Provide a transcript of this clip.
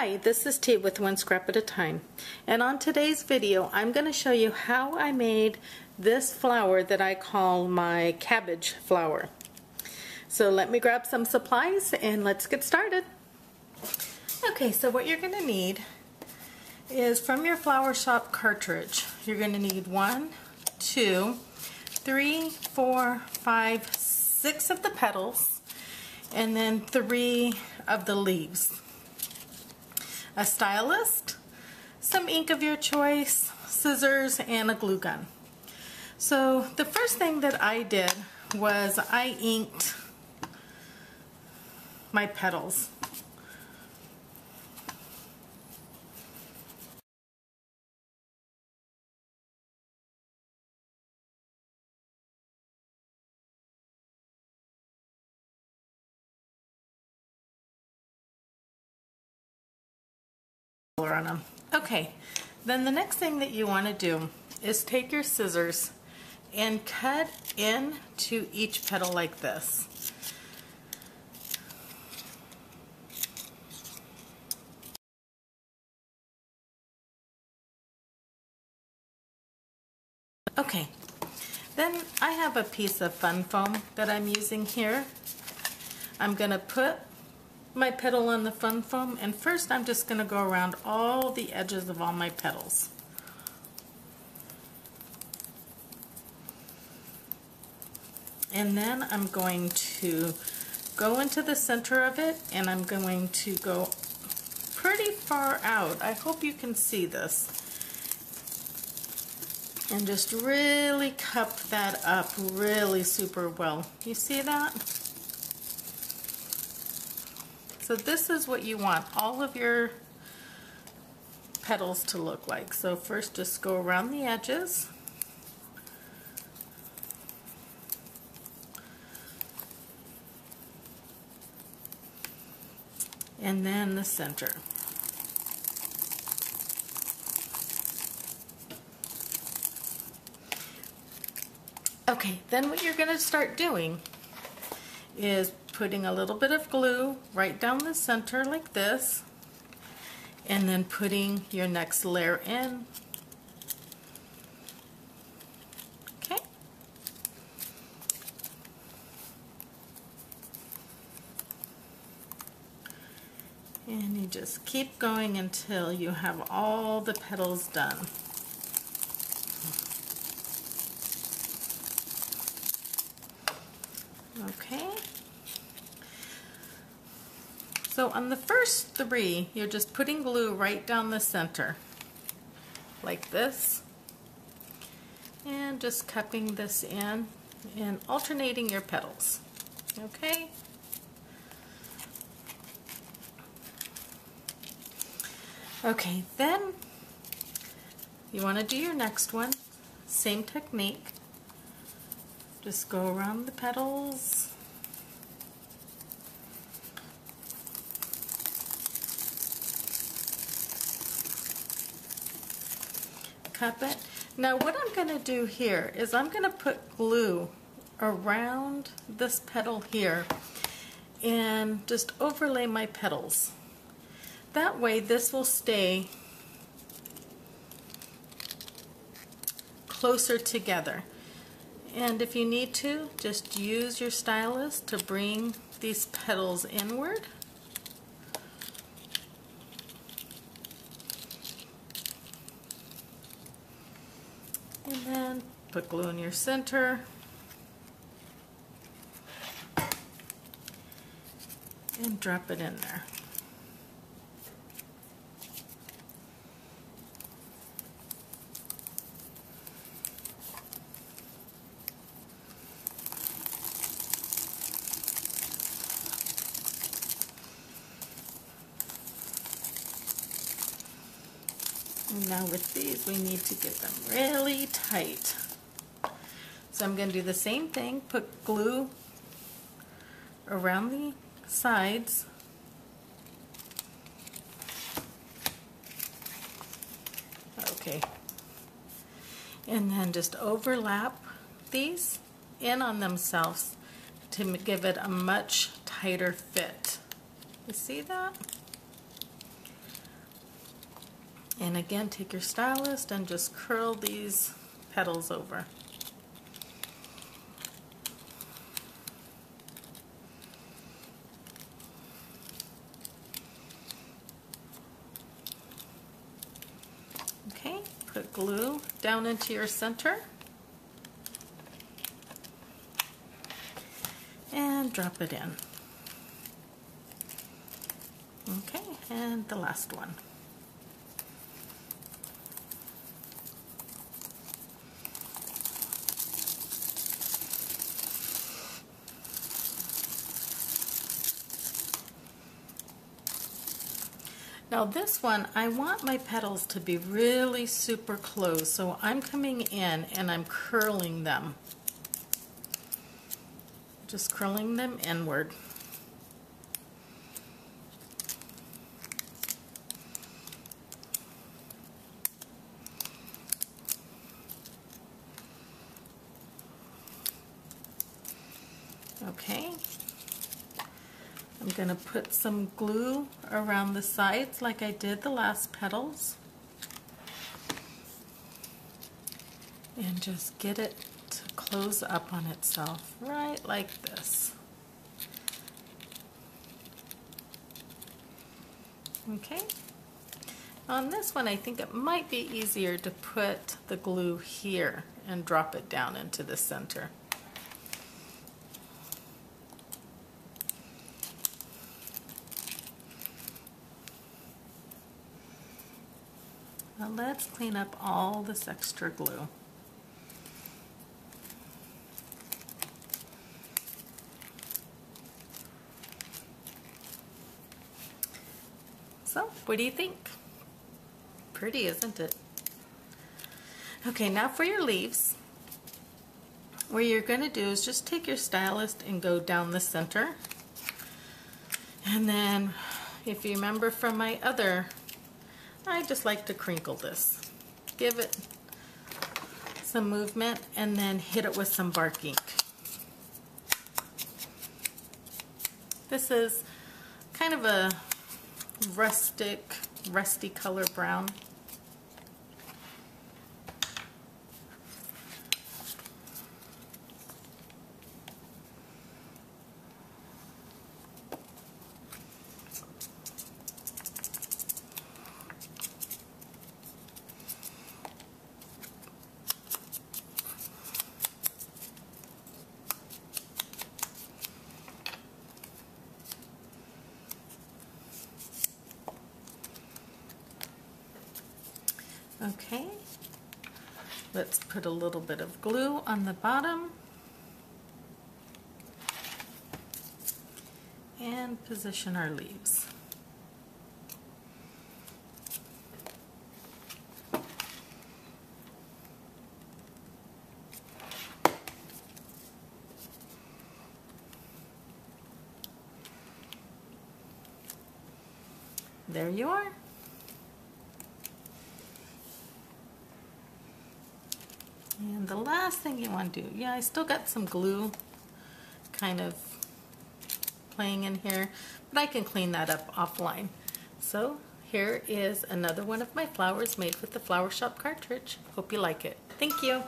Hi, this is Tee with One Scrap at a Time. And on today's video, I'm going to show you how I made this flower that I call my cabbage flower. So let me grab some supplies and let's get started. Okay, so what you're going to need is from your Flower Shoppe cartridge, you're going to need one, two, three, four, five, six of the petals, and then three of the leaves a stylist, some ink of your choice, scissors, and a glue gun. So the first thing that I did was I inked my petals. On them. Okay, then the next thing that you want to do is take your scissors and cut into each petal like this. Okay, then I have a piece of fun foam that I'm using here. I'm going to put my petal on the fun foam and first I'm just going to go around all the edges of all my petals. And then I'm going to go into the center of it and I'm going to go pretty far out. I hope you can see this. And just really cup that up really super well. You see that? So this is what you want all of your petals to look like. So first just go around the edges. And then the center. Okay, then what you're going to start doing is putting a little bit of glue right down the center like this and then putting your next layer in. Okay. And you just keep going until you have all the petals done. Okay. So on the first three, you're just putting glue right down the center, like this. And just cupping this in and alternating your petals, okay? Okay, then you want to do your next one. Same technique. Just go around the petals cup it. Now what I'm going to do here is I'm going to put glue around this petal here and just overlay my petals. That way this will stay closer together. And if you need to, just use your stylus to bring these petals inward. And put glue in your center. And drop it in there. And now with these, we need to get them really tight. So I'm going to do the same thing, put glue around the sides. Okay. And then just overlap these in on themselves to give it a much tighter fit. You see that? And again, take your stylist and just curl these petals over. Okay, put glue down into your center. And drop it in. Okay, and the last one. Now this one, I want my petals to be really super close, so I'm coming in and I'm curling them. Just curling them inward. Okay, I'm going to put some glue around the sides like I did the last petals. And just get it to close up on itself, right like this. Okay. On this one, I think it might be easier to put the glue here and drop it down into the center. Now let's clean up all this extra glue. So, what do you think? Pretty, isn't it? Okay, now for your leaves. What you're going to do is just take your stylus and go down the center. And then, if you remember from my other I just like to crinkle this. Give it some movement and then hit it with some bark ink. This is kind of a rustic, rusty color brown. Okay, let's put a little bit of glue on the bottom and position our leaves. There you are. And the last thing you want to do, yeah, I still got some glue kind of playing in here, but I can clean that up offline. So here is another one of my flowers made with the Flower Shoppe cartridge. Hope you like it. Thank you.